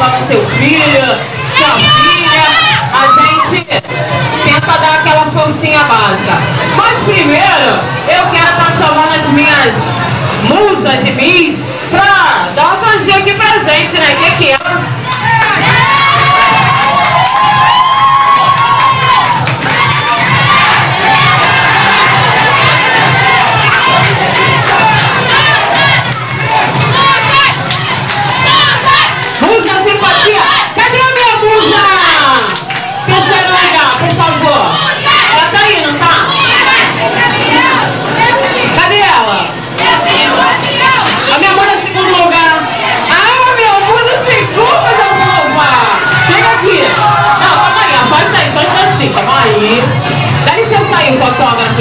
colocando seu filho, sua filha, a gente tenta dar aquela forcinha básica. Mas primeiro, eu quero estar chamando as minhas musas e bis pra dar uma canjinha aqui pra gente, né? Que, que é?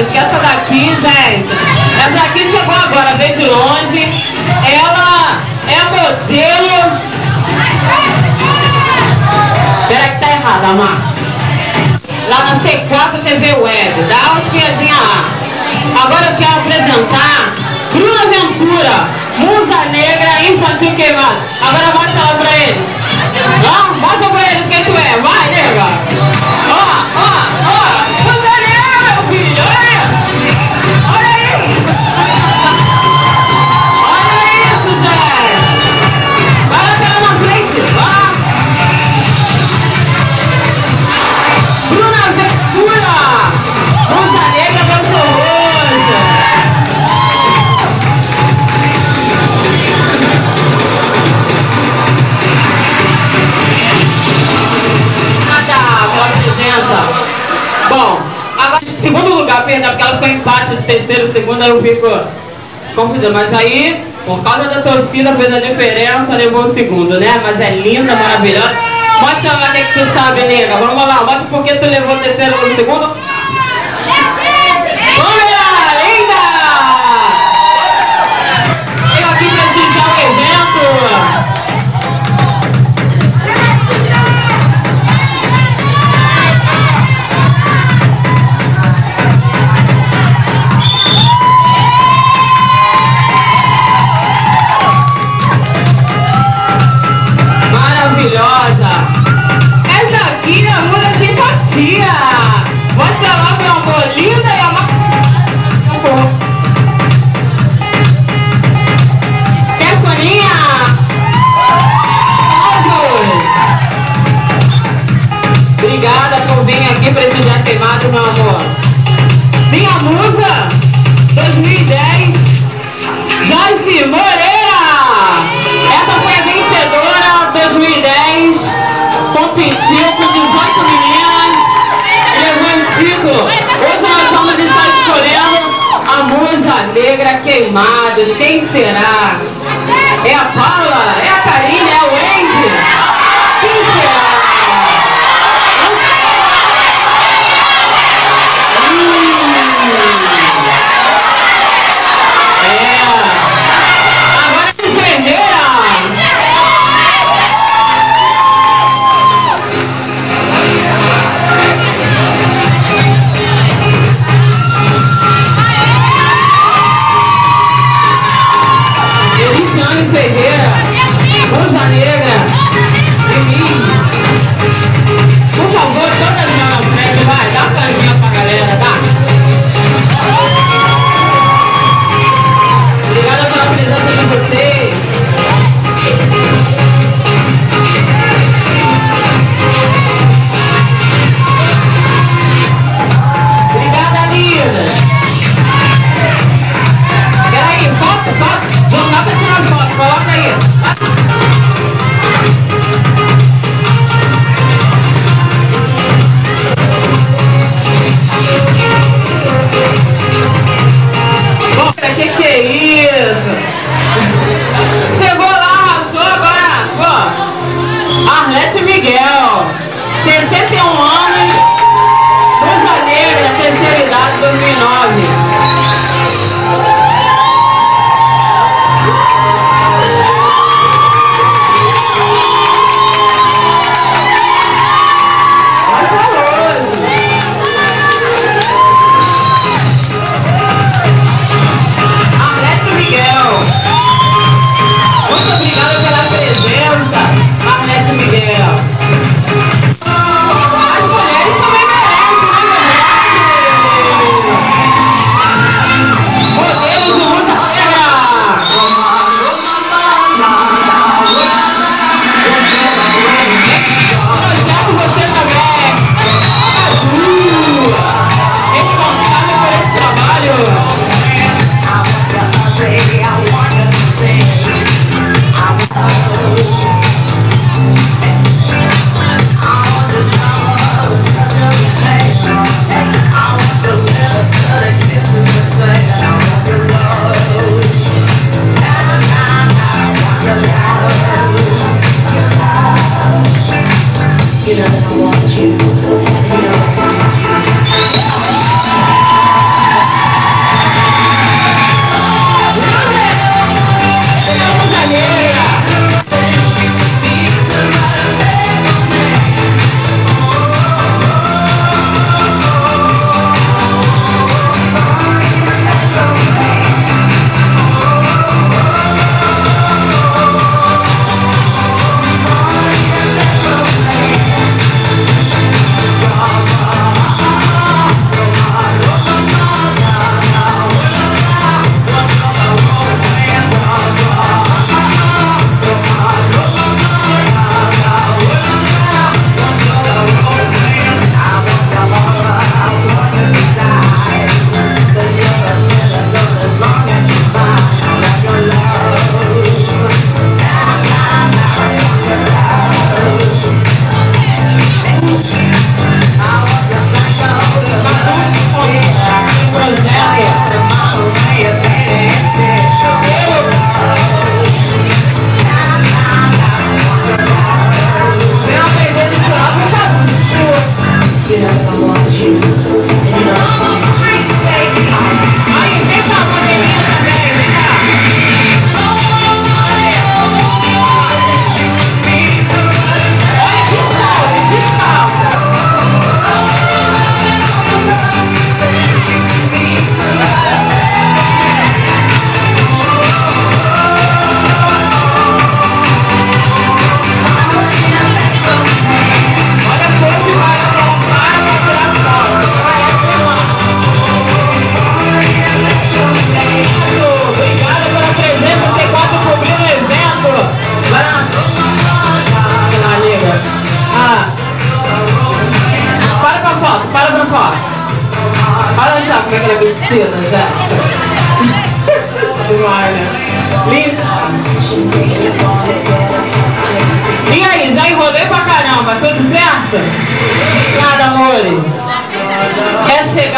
Esquece essa daqui, gente. Essa daqui chegou agora, veio de longe. Ela é modelo Pera que tá errado, Amar. Lá na C4 TV Web, dá uma espiadinha lá. Agora eu quero apresentar Bruna Ventura, Musa Negra Infantil Queimada. Agora mostra lá pra eles. Ó, mostra pra eles quem tu é. Vai, nega. Ó, ó, ó. Ela ficou em empate do terceiro, segundo, eu fico confundida. Mas aí, por causa da torcida, fez a diferença, levou o segundo, né? Mas é linda, maravilhosa. Mostra lá o que, que tu sabe, nega. Vamos lá, mostra por que tu levou o terceiro no segundo. Negra queimados. Quem será? É a Paula?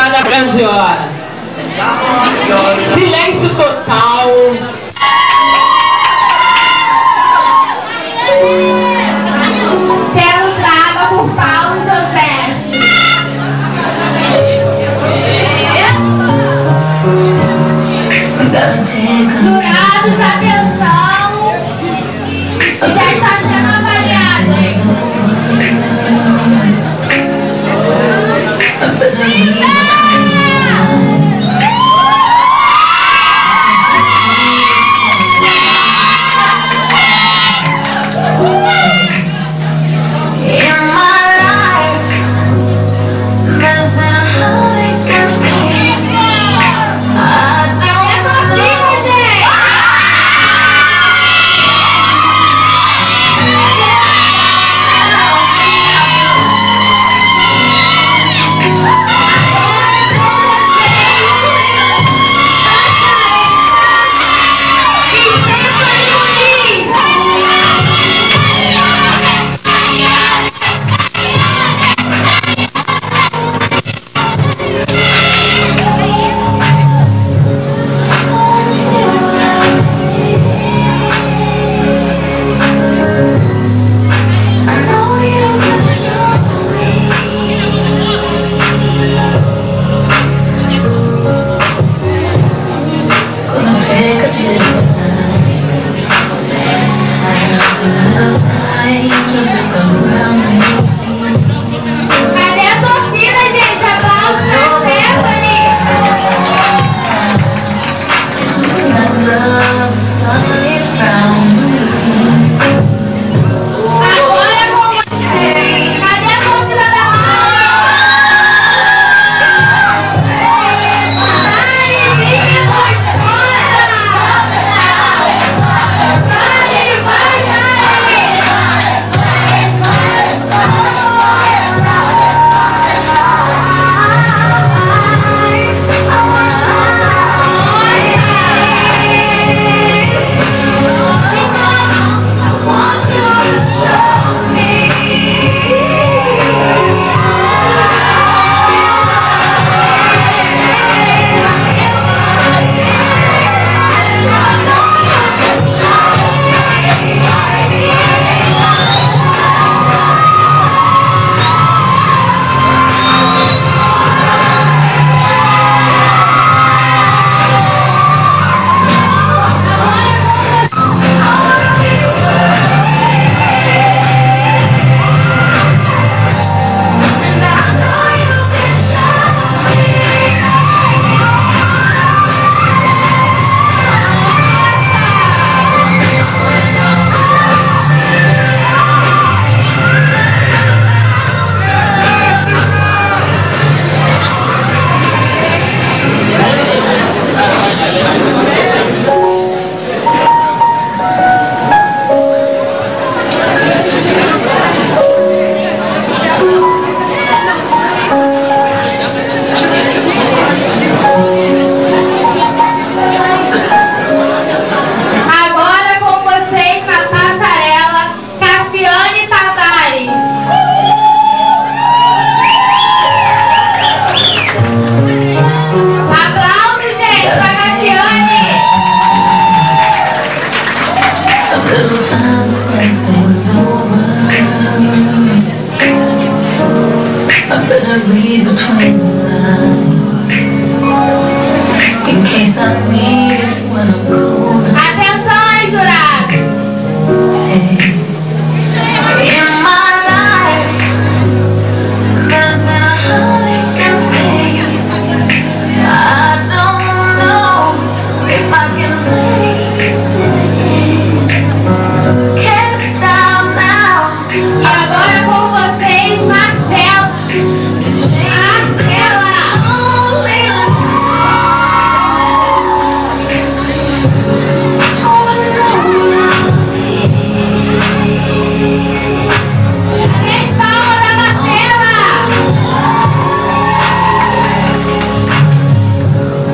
Chegada grandiosa. Silêncio total. Temos água por Paulo José. Jurados, atenção! Já está sendo avaliado. Brita! time to look around